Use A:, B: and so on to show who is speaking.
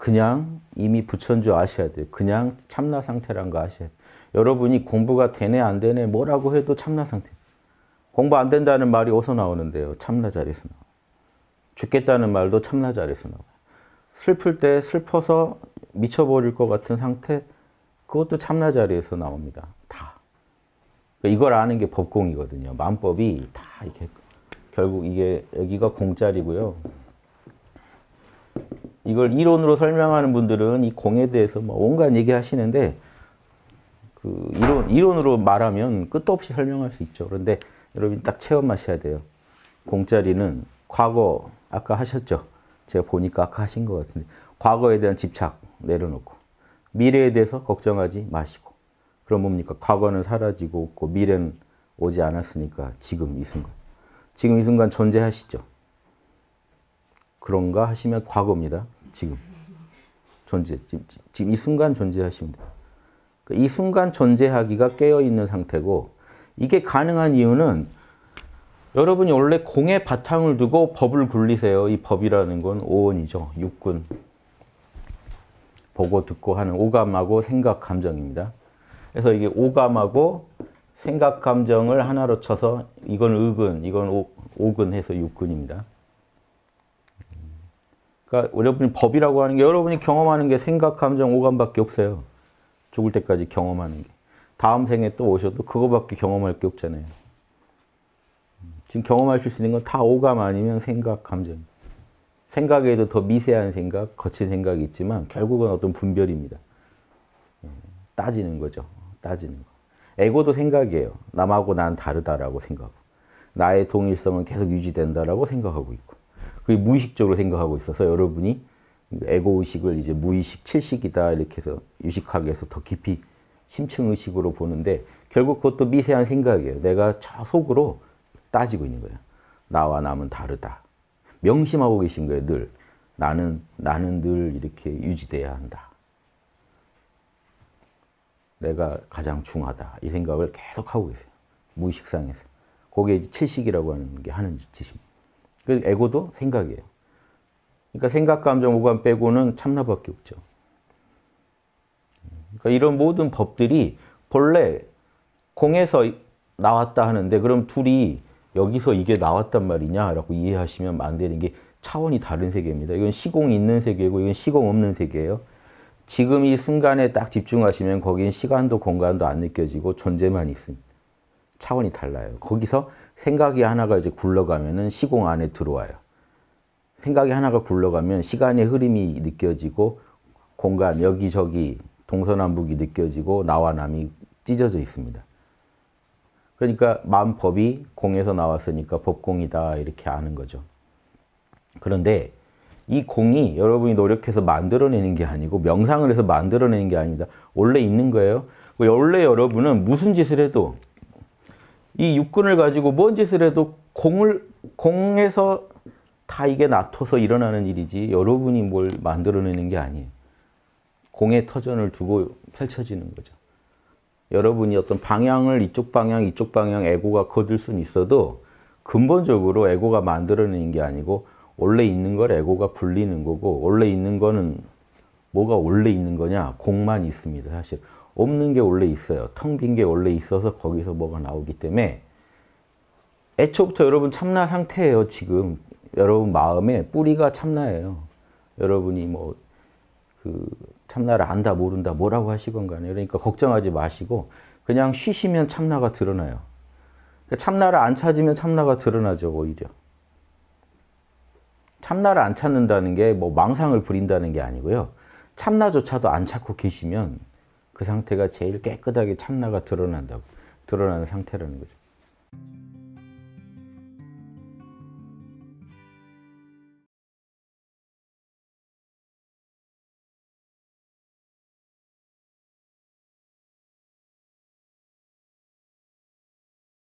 A: 그냥 이미 부처인 줄 아셔야 돼요. 그냥 참나 상태란 거 아셔야 돼요. 여러분이 공부가 되네 안 되네 뭐라고 해도 참나 상태. 공부 안 된다는 말이 어디서 나오는데요? 참나 자리에서 나와요. 죽겠다는 말도 참나 자리에서 나와요. 슬플 때 슬퍼서 미쳐버릴 것 같은 상태 그것도 참나 자리에서 나옵니다. 다. 그러니까 이걸 아는 게 법공이거든요. 만법이 다 이렇게 결국 이게 여기가 공짜리고요. 이걸 이론으로 설명하는 분들은 이 공에 대해서 뭐 온갖 얘기 하시는데 그 이론 이론으로 말하면 끝도 없이 설명할 수 있죠. 그런데 여러분 딱 체험하셔야 돼요. 공짜리는 과거 아까 하셨죠. 제가 보니까 아까 하신 것 같은데 과거에 대한 집착 내려놓고 미래에 대해서 걱정하지 마시고 그럼 뭡니까? 과거는 사라지고 없고 미래는 오지 않았으니까 지금 이 순간 지금 이 순간 존재하시죠. 그런가 하시면 과거입니다. 지금 존재 지금, 지금 이 순간 돼요. 그러니까 이 순간 존재하기가 깨어 있는 상태고 이게 가능한 이유는 여러분이 원래 공의 바탕을 두고 법을 굴리세요. 이 법이라는 건 오원이죠. 육군. 보고 듣고 하는 오감하고 생각 감정입니다. 그래서 이게 오감하고 생각 감정을 하나로 쳐서 이건 의근, 이건 오, 오근 해서 육근입니다. 그러니까 여러분이 법이라고 하는 게 여러분이 경험하는 게 생각, 감정, 오감밖에 없어요. 죽을 때까지 경험하는 게. 다음 생에 또 오셔도 그거밖에 경험할 게 없잖아요. 지금 경험하실 수 있는 건 다 오감 아니면 생각, 감정. 생각에도 더 미세한 생각, 거친 생각이 있지만 결국은 어떤 분별입니다. 예, 따지는 거죠. 따지는 거. 에고도 생각이에요. 남하고 난 다르다라고 생각하고. 나의 동일성은 계속 유지된다라고 생각하고 있고. 그게 무의식적으로 생각하고 있어서 여러분이 에고 의식을 이제 무의식, 칠식이다 이렇게 해서 유식하게 해서 더 깊이 심층 의식으로 보는데 결국 그것도 미세한 생각이에요. 내가 저 속으로 따지고 있는 거예요. 나와 남은 다르다. 명심하고 계신 거예요, 늘. 나는, 나는 늘 이렇게 유지돼야 한다. 내가 가장 중하다. 이 생각을 계속 하고 계세요. 무의식상에서. 그게 칠식이라고 하는 게 하는 짓입니다. 그 에고도 생각이에요. 그러니까 생각, 감정, 오감 빼고는 참나밖에 없죠. 그러니까 이런 모든 법들이 본래 공에서 나왔다 하는데 그럼 둘이 여기서 이게 나왔단 말이냐라고 이해하시면 안 되는 게 차원이 다른 세계입니다. 이건 시공이 있는 세계고 이건 시공 없는 세계예요. 지금 이 순간에 딱 집중하시면 거긴 시간도 공간도 안 느껴지고 존재만 있습니다. 차원이 달라요. 거기서 생각이 하나가 이제 굴러가면은 시공 안에 들어와요. 생각이 하나가 굴러가면 시간의 흐름이 느껴지고 공간 여기저기 동서남북이 느껴지고 나와 남이 찢어져 있습니다. 그러니까 만법이 공에서 나왔으니까 법공이다 이렇게 아는 거죠. 그런데 이 공이 여러분이 노력해서 만들어내는 게 아니고 명상을 해서 만들어내는 게 아닙니다. 원래 있는 거예요. 원래 여러분은 무슨 짓을 해도 이 육근을 가지고 뭔 짓을 해도 공을 공에서 다 이게 놔둬서 일어나는 일이지 여러분이 뭘 만들어내는 게 아니에요. 공의 터전을 두고 펼쳐지는 거죠. 여러분이 어떤 방향을 이쪽 방향, 이쪽 방향 에고가 거둘 수는 있어도 근본적으로 에고가 만들어내는 게 아니고 원래 있는 걸 에고가 굴리는 거고 원래 있는 거는 뭐가 원래 있는 거냐? 공만 있습니다. 사실 없는 게 원래 있어요. 텅 빈 게 원래 있어서 거기서 뭐가 나오기 때문에 애초부터 여러분 참나 상태예요. 지금 여러분 마음에 뿌리가 참나예요. 여러분이 뭐 그 참나를 안다 모른다 뭐라고 하시건 간에 그러니까 걱정하지 마시고 그냥 쉬시면 참나가 드러나요. 그러니까 참나를 안 찾으면 참나가 드러나죠 오히려. 참나를 안 찾는다는 게 뭐 망상을 부린다는 게 아니고요. 참나조차도 안 찾고 계시면 그 상태가 제일 깨끗하게 참나가 드러난다고 드러나는 상태라는 거죠.